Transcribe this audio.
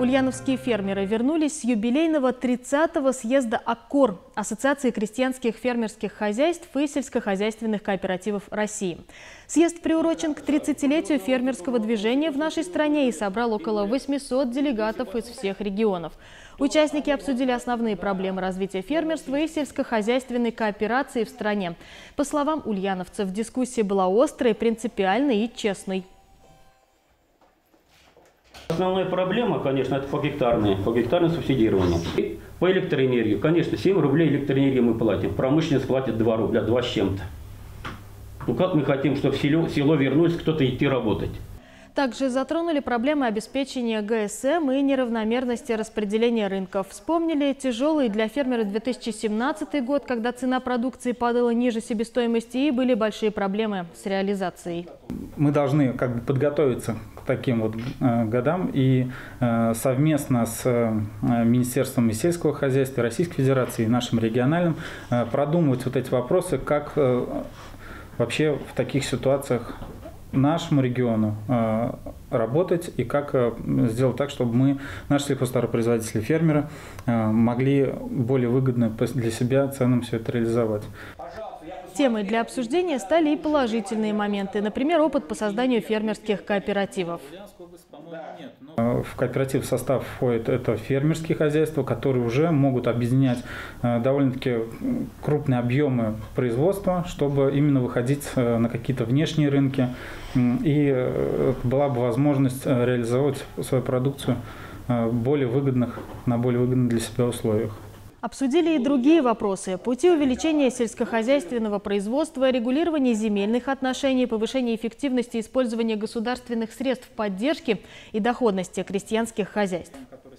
Ульяновские фермеры вернулись с юбилейного 30-го съезда АККОР – Ассоциации крестьянских фермерских хозяйств и сельскохозяйственных кооперативов России. Съезд приурочен к 30-летию фермерского движения в нашей стране и собрал около 800 делегатов из всех регионов. Участники обсудили основные проблемы развития фермерства и сельскохозяйственной кооперации в стране. По словам ульяновцев, дискуссия была острой, принципиальной и честной. Основная проблема, конечно, это по гектарной, по гектарное субсидирование. И по электроэнергии, конечно, 7 рублей электроэнергии мы платим. Промышленность платит 2 рубля, 2 с чем-то. Ну как мы хотим, чтобы в село, село вернулось кто-то идти работать? Также затронули проблемы обеспечения ГСМ и неравномерности распределения рынков. Вспомнили тяжелый для фермера 2017 год, когда цена продукции падала ниже себестоимости и были большие проблемы с реализацией. Мы должны как бы подготовиться к таким вот э, годам и э, совместно с э, Министерством сельского хозяйства Российской Федерации и нашим региональным продумывать вот эти вопросы, как вообще в таких ситуациях нашему региону э, работать и как э, сделать так, чтобы мы, наши сельхозтоваропроизводители, фермеры, э, могли более выгодно для себя ценам все это реализовать. Темой для обсуждения стали и положительные моменты, например, опыт по созданию фермерских кооперативов. В кооператив состав входит это фермерские хозяйства, которые уже могут объединять э, довольно-таки крупные объемы производства, чтобы именно выходить э, на какие-то внешние рынки. И э, была бы возможность реализовать свою продукцию более выгодных, на более выгодных для себя условиях. Обсудили и другие вопросы. Пути увеличения сельскохозяйственного производства, регулирования земельных отношений, повышения эффективности использования государственных средств поддержки и доходности крестьянских хозяйств.